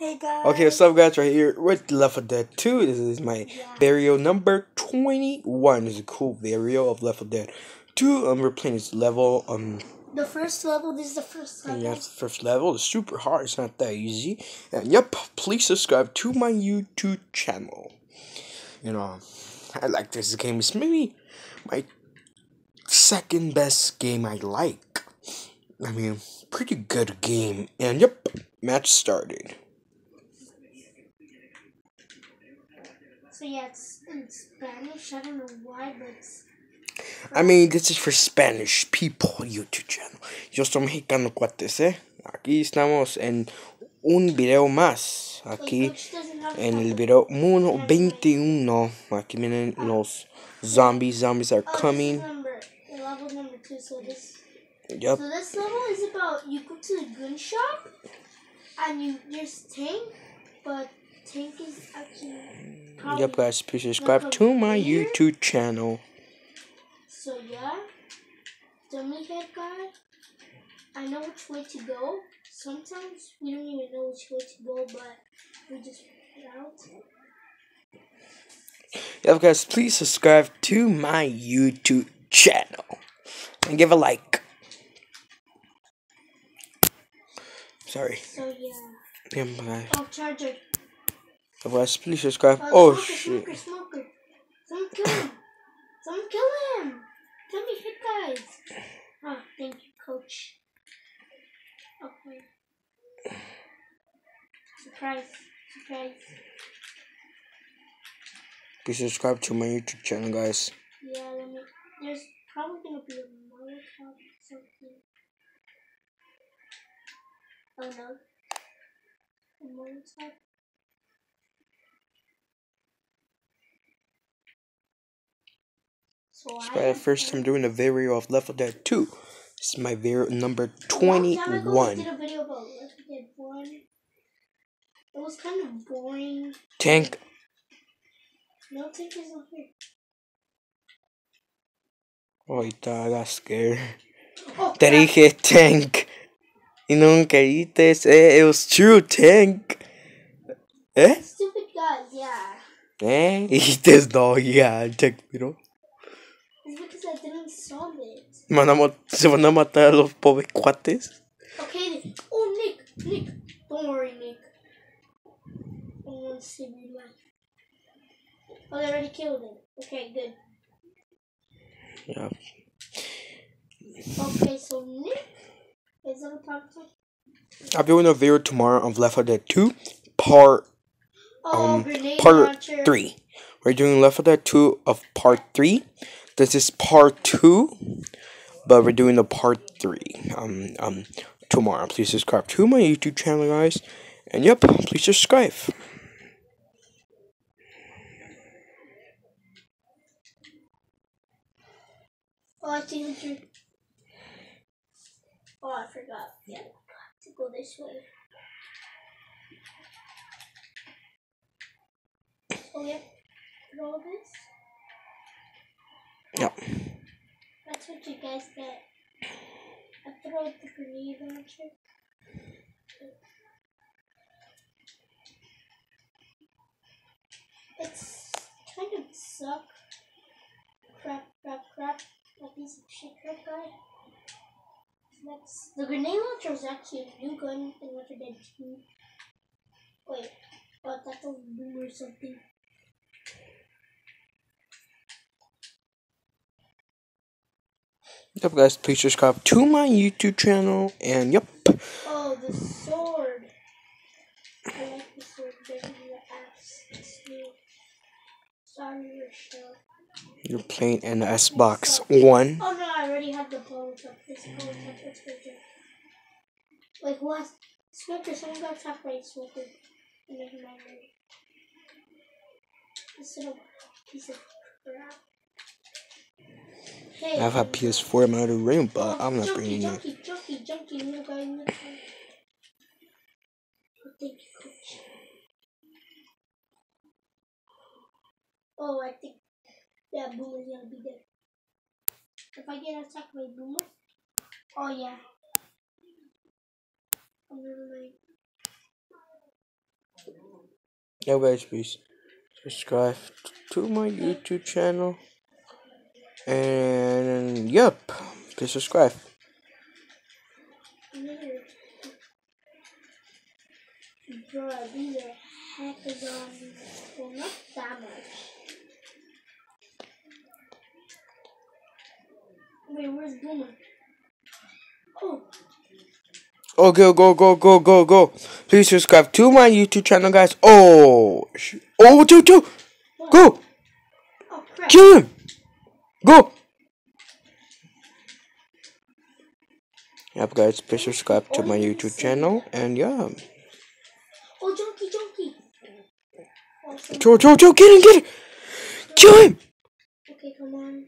Hey guys. Okay, what's up, guys? Right here with Left 4 Dead 2. This is my Yeah. video number 21. It's a cool video of Left 4 Dead 2. Um, we're playing this level. Um, The first level. This is the first level. that's the first level. It's super hard. It's not that easy. And yep, please subscribe to my YouTube channel. You know, I like this game. It's maybe my second best game I like. I mean, pretty good game. And yep, match started. So yeah, it's in Spanish. I don't know why, but I mean, this is for Spanish people YouTube channel. Yo soy mexicano cuates, eh. Aquí estamos en un video más. Aquí Coach doesn't have en el video 121. Aquí vienen los zombies. Zombies are Oh, coming. is number level number two. So this. Yup. So this level is about you go to the gun shop, and you there's tank, but tank is actually. Probably, Yup, guys. Please subscribe to my? YouTube channel. So yeah, dummy head guy. I know which way to go. Sometimes we don't even know which way to go, but we just out. Yup, guys. Please subscribe to my YouTube channel. And give a like. Sorry. So yeah. Yup, guys. Oh, charger. Guys. Please subscribe. Uh, Oh, smoker, shit. Smoker, smoker. Someone kill him. Someone kill him. Tell me hit guys. Oh, thank you, coach. Okay. Surprise. Surprise. Please subscribe to my YouTube channel, guys. Yeah, let me. There's probably gonna be a Molotov or something. Oh no. A Molotov? So It's my first time doing a video of Left 4 Dead 2. This is my video number A long time ago, I 21. video about Left 4 Dead 1. It was kind of boring. Tank. No tank is not here. Oh, ahorita I got scared. Oh, Te dije tank. Y nunca dices, eh, it was true tank. Eh? Stupid guys, yeah. Eh? Dijiste no, yeah, tank, bro. It's because I didn't solve it. Van a mo- se van a matar a los pobres cuates. Okay, then. Oh, Nick, Nick. Don't worry, Nick. I want to save your life. Oh, they already killed him. Okay, good. Yeah. Okay, so Nick is on top of I'll be doing a video tomorrow of Left 4 Dead 2, part Oh, Um, grenade part launcher. 3. We're doing Left 4 Dead 2 of part 3. This is part 2, but we're doing the part 3 um, um, tomorrow. Please subscribe to my YouTube channel, guys. And yep, please subscribe. Oh, I forgot. Yeah, to go this way. Oh, yeah. All this. Yep. That's what you guys get. I throw the grenade launcher. It's kind of suck. Crap, crap, crap. That piece of shit crap guy. That's the grenade launcher is actually a new gun in 4 Dead 2. Wait, but that's a boom or something. Yep, guys, please subscribe to my YouTube channel. And yep, Oh, the sword. I like the sword better the axe. It's new. Sorry, Rochelle. you're playing an Xbox One. Oh no, I already have the blow top. This blow top. Let's go do. Like what? Smoker, someone got top right, smoker. Never mind. This little piece of crap. Hey. I have a PS4 in my other room, but Oh, I'm not bringing it. Oh, thank you, coach. Oh, I think that boomer's gonna be there. If I get attacked by boomer, oh yeah. I'm gonna like Yeah, guys, please subscribe to my YouTube channel. And yep, please subscribe. Wait, where's Boomer? Oh, Oh, go, go, go, go, go. Please subscribe to my YouTube channel, guys. Oh, oh, two, two. Go, oh kill him. Go. Yep, guys, please subscribe to my YouTube channel. And yeah, Oh, Junkie, Junkie. Joe, Joe, Joe, get him, get him. Kill him. Okay, come on.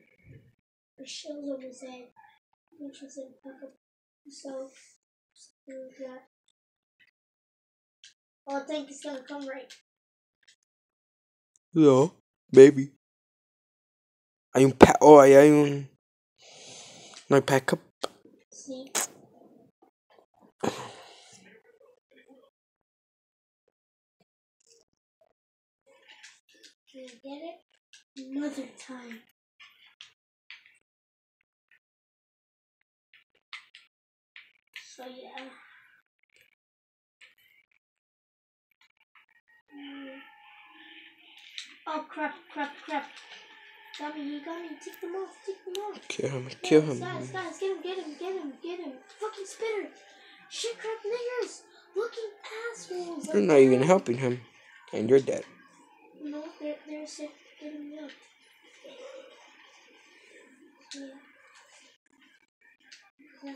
The shell's on his head. Which is in back up himself. Do that. Oh, I think it's gonna come right. Hello, baby. Hay un pa oh, ahí hay un. No hay backup. See? Can I get it? Another time. So yeah. Mm. Oh crap, crap, crap. Got me, he got me. Take them off, take them off. Kill him, kill him. Guys, guys, get him, get him, get him, get him. Fucking spitter. Shit crap niggers. Looking assholes. You're not even helping him. And you're dead. No, they're, they're sick. Get him up. Yeah.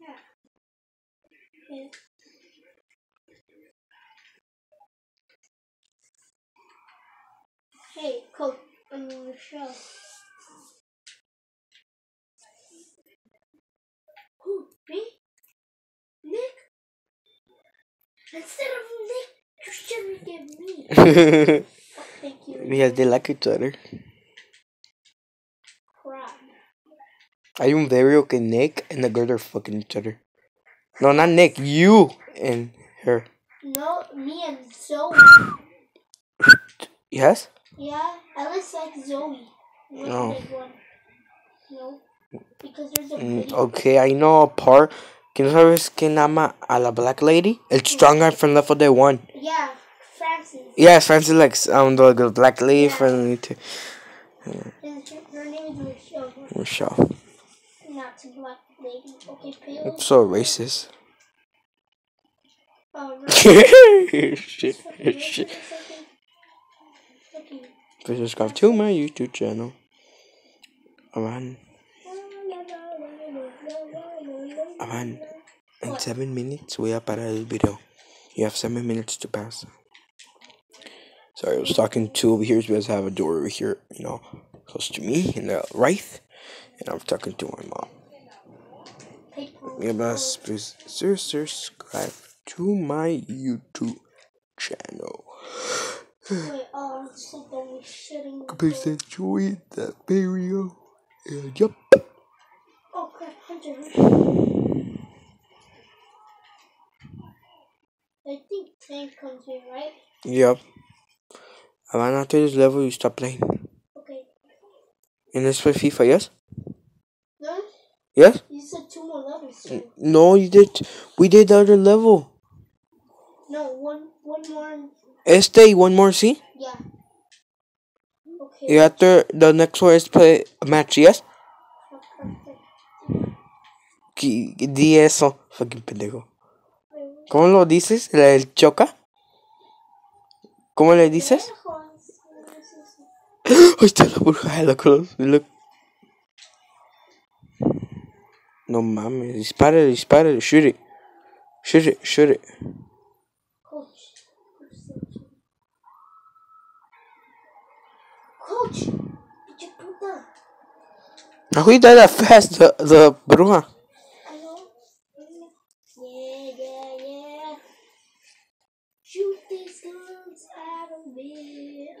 Yeah. Yeah. Hey, coach, I'm on the show. Who? Me? Nick? Instead of Nick, you shouldn't give me. Oh, thank you. because they like each other. Crap. Hay un Dario que Nick and the girl are fucking each other. No, not Nick. You and her. No, me and Zoe. Yes? Yeah, I just like Zoe. Not No. the. No. Because there's a Mm, okay, I know a part. Can ¿Quién sabes quién ama a la black lady? El strong guy from Left 4 Dead 1. Yeah, Francis. Yes, Francis likes um, the, the black lady Yeah. from too. And her, her name is Michelle. Michelle. Not to black lady. Okay, pale. I'm So racist. Oh, right. shit, shit. Please subscribe to my YouTube channel. Aman, Aman, in seven minutes voy a parar el video. You have seven minutes to pass. Sorry, I was talking to over here because I have a door over here, you know, close to me in the right, and I'm talking to my mom. Yeah, guys, please subscribe to my YouTube channel. Wait, oh, I'm so with shitting. Please door. enjoy the video. And yup. Oh crap, Hunter. I think tank comes here, right? Yep. Around after this level, you stop playing. Okay. And let's play FIFA, yes? No? Yes? You said two more levels. too. No, you did. We did the other level. No, one one more. Este, one more, see? Yeah. Okay. You after the next one is play a match, yes? Qui- Di eso. Fucking pendejo. ¿Cómo lo dices? ¿El choca? ¿Cómo le dices? Ahí está la bruja de la cruz. Look. No mames. Dispárale, dispárale. Shoot it. Shoot it, shoot it. Coach. Did you put that? How he died that fast, the, the bruja? I know. Yeah, yeah, yeah. Shoot these guns out of me.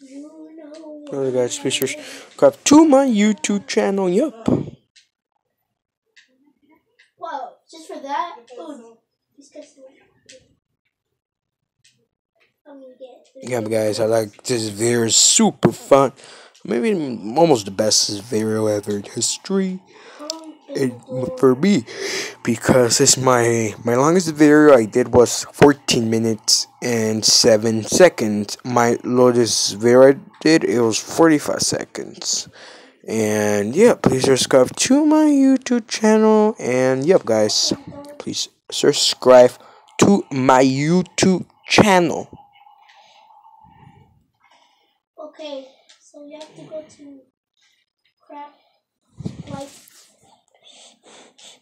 You know Alright guys, please subscribe to my YouTube channel. Yup. just for that. Oh, these guys. I'm gonna get. Yeah, but guys, I like this video. It's super fun. Maybe almost the best video ever in history. It, for me, because it's my my longest video I did was 14 minutes and 7 seconds. My longest video I did it was 45 seconds. And yeah, please subscribe to my YouTube channel. And yep, guys, please subscribe to my YouTube channel. Okay, so we have to go to crap like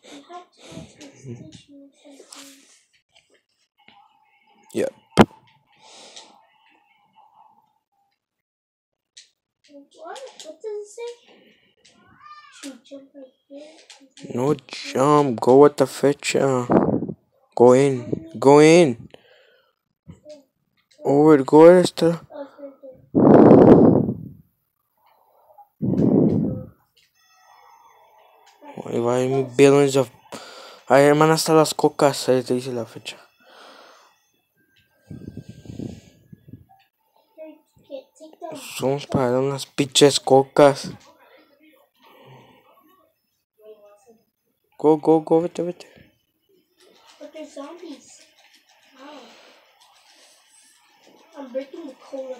we have to go to a mm-hmm. station or something. Yep. What? What does it say? Should jump right here? No jump. Go with the feature. Uh, go in. Go in. Oh, Over. Go. Oh, it's Ahí va hay billions of. Ahí hermana hasta las cocas. Ahí te dice la fecha. Vamos para dar unas pinches cocas. Go, go, go, vete, vete. Zombies. I'm breaking the cola.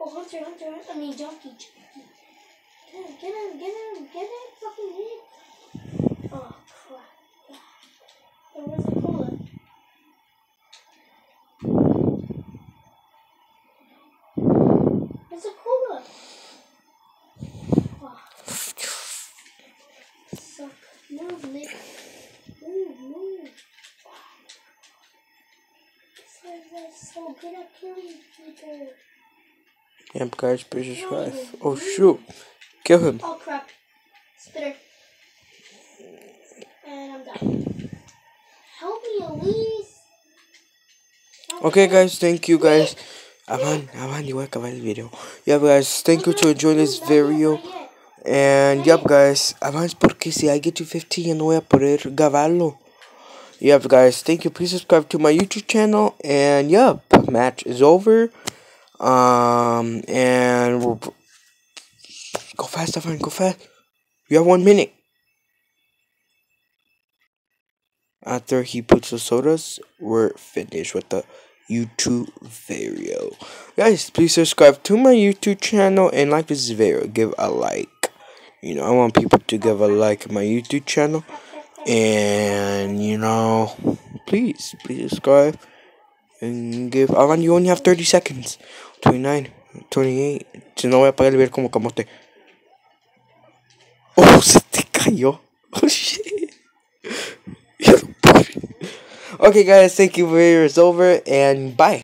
Oh, Hunter, Hunter. I mean, Junkie, Junkie. Get him, get him, get him, get him, fucking hit. Oh, crap. And where's the cola? Where's the cola? Oh. Suck. Move, Nick. Move, move. This so good at killing people. Yep, guys, please subscribe. Oh, shoot. Kill him. Oh crap. Spitter. And I'm done. Help me. Help Okay, guys, thank you, guys. Aman, Aman, you want to acabar el video. Yeah, guys, thank you to enjoy this video. And yep, guys, avance porque si I get to 50 ya no voy a poder grabarlo. Yep, guys, thank you. Please subscribe to my YouTube channel. And yep, match is over. Um, and we're go fast, Stefan, go fast. You have one minute. After he puts the sodas, we're finished with the YouTube video. Guys, please subscribe to my YouTube channel and like this video. Give a like. You know, I want people to give a like my YouTube channel. And, you know, please, please subscribe. And give. Alan, you only have 30 seconds. 29, 28. Si no, voy a apagar el video como camote. Oh, se te cayó. Oh, shit. okay, guys, thank you. for your over. And bye.